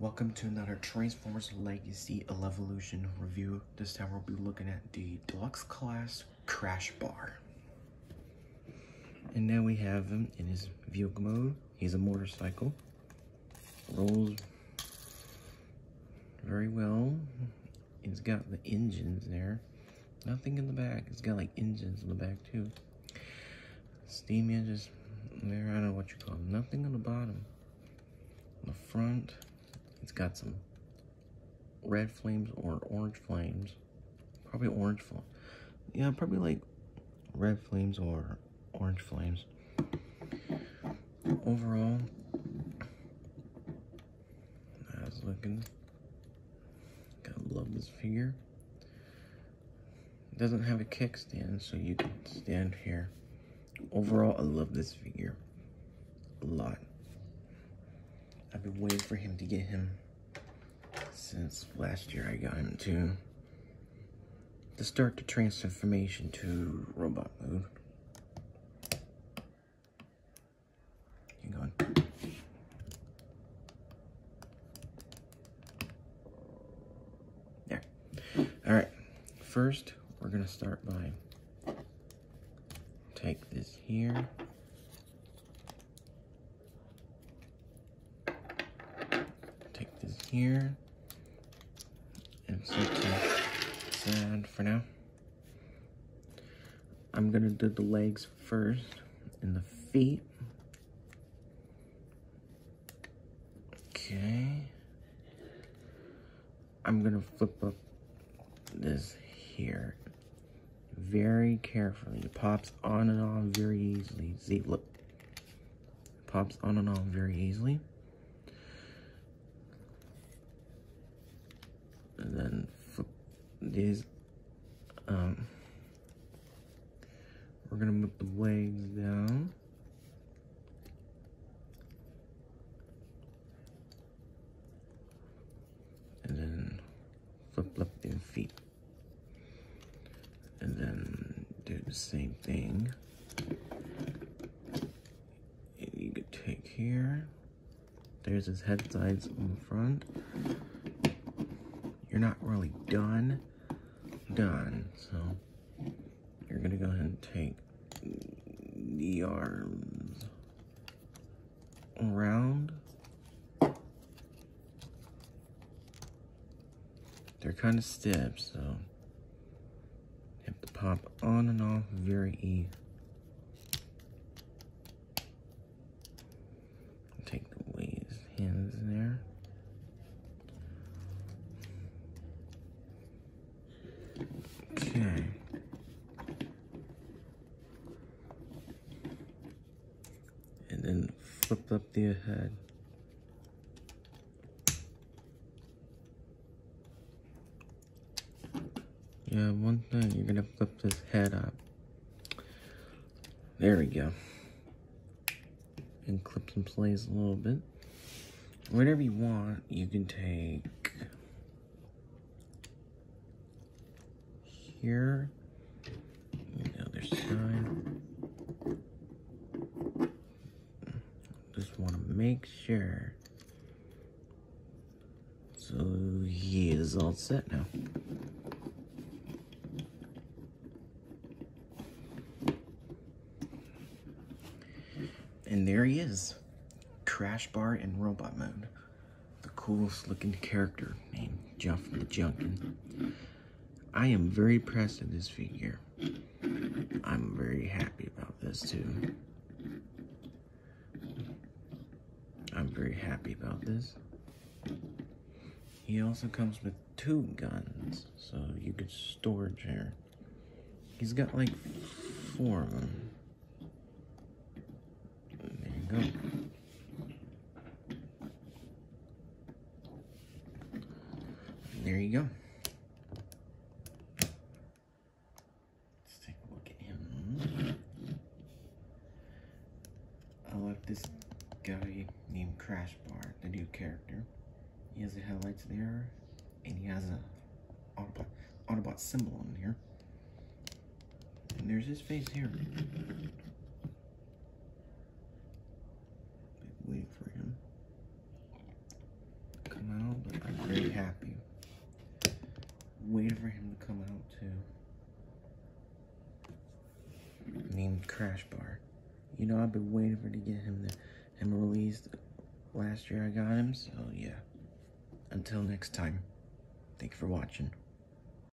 Welcome to another Transformers Legacy Evolution review. This time we'll be looking at the Deluxe Class Crashbar. And now we have him in his vehicle mode. He's a motorcycle. Rolls very well. He's got the engines there. Nothing in the back. It's got like engines in the back too. Steam engines there. I don't know what you call them. Nothing on the bottom. The front, it's got some red flames or orange flames. Probably orange flame. Yeah, probably like red flames or orange flames. Overall, I looking. Gotta love this figure. It doesn't have a kickstand, so you can stand here. Overall, I love this figure a lot. I've been waiting for him to get him since last year I got him to to start the transformation to robot mode. Hang on. There. Alright. First, we're gonna start by take this here. Take this here. And side for now. I'm gonna do the legs first and the feet. Okay. I'm gonna flip up this here very carefully. It pops on and off very easily. See, look. Pops on and off very easily. And then flip these. Um, we're gonna move the legs down. And then flip up the feet and then do the same thing. And you could take here. There's his head sides on the front. You're not really done, done. So you're gonna go ahead and take the arms around. They're kind of stiff, so have to pop on and off very easy. Take the weight hands there. Okay. And flip up the uh, head. Yeah, one thing, you're gonna flip this head up. There we go. And clip some plays a little bit. Whatever you want, you can take here, the other side. Just want to make sure. So he is all set now. And there he is, Crashbar in robot mode. The coolest looking character named Jeff the Junkion. I am very impressed with this figure. I'm very happy about this too. I'm very happy about this. He also comes with two guns, so you could storage here. He's got like four of them. There you go. There you go. Let's take a look. I like this guy named Crash Bar, the new character. He has the headlights there, and he has a Autobot, Autobot symbol on here. And there's his face here. Wait for him. Come out, but I'm very happy. Waiting for him to come out too. Named Crashbar. You know, I've been waiting for to get him the, released last year. I got him, so yeah. Until next time, thank you for watching.